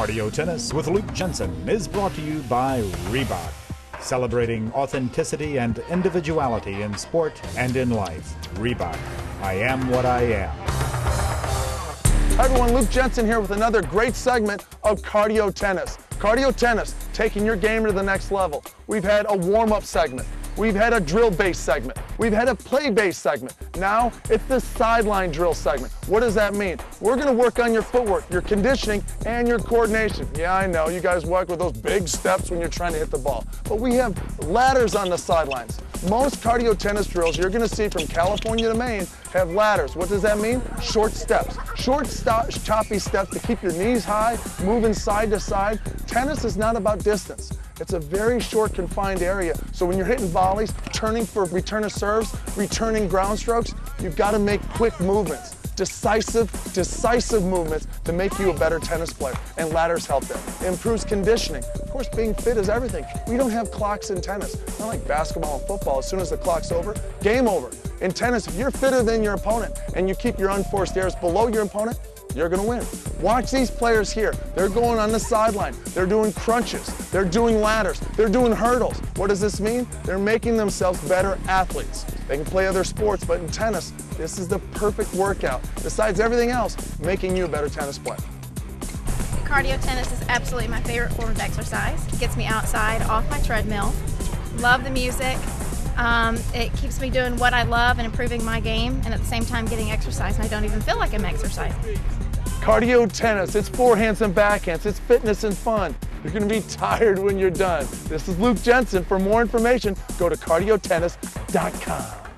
Cardio Tennis with Luke Jensen is brought to you by Reebok, celebrating authenticity and individuality in sport and in life. Reebok, I am what I am. Hi everyone, Luke Jensen here with another great segment of Cardio Tennis. Cardio Tennis, taking your game to the next level. We've had a warm-up segment. We've had a drill-based segment. We've had a play-based segment. Now it's the sideline drill segment. What does that mean? We're gonna work on your footwork, your conditioning, and your coordination. Yeah, I know, you guys work with those big steps when you're trying to hit the ball. But we have ladders on the sidelines. Most cardio tennis drills you're gonna see from California to Maine have ladders. What does that mean? Short steps. Short, choppy steps to keep your knees high, moving side to side. Tennis is not about distance. It's a very short confined area. So when you're hitting volleys, turning for return of serves, returning ground strokes, you've got to make quick movements. Decisive, decisive movements to make you a better tennis player. And ladders help. It improves conditioning. Of course, being fit is everything. We don't have clocks in tennis. Not like basketball and football. As soon as the clock's over, game over. In tennis, if you're fitter than your opponent and you keep your unforced errors below your opponent, you're going to win. Watch these players here. They're going on the sideline. They're doing crunches. They're doing ladders. They're doing hurdles. What does this mean? They're making themselves better athletes. They can play other sports, but in tennis, this is the perfect workout. Besides everything else, making you a better tennis player. Cardio tennis is absolutely my favorite form of exercise. It gets me outside off my treadmill. Love the music. Um, it keeps me doing what I love and improving my game, and at the same time getting exercise, and I don't even feel like I'm exercising. Cardio tennis, it's forehands and backhands, it's fitness and fun. You're gonna be tired when you're done. This is Luke Jensen. For more information, go to cardiotennis.com.